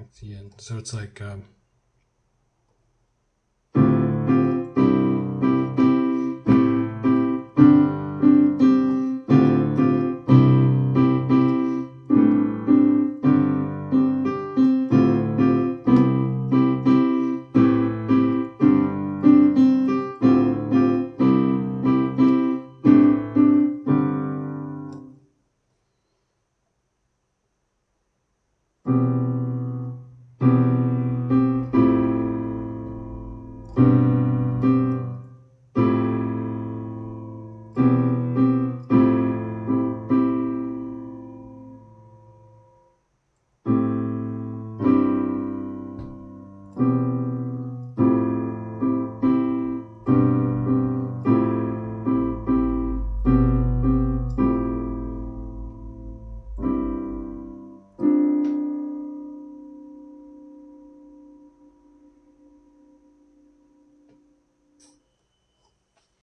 at the end. So it's like. Um, thank mm -hmm. you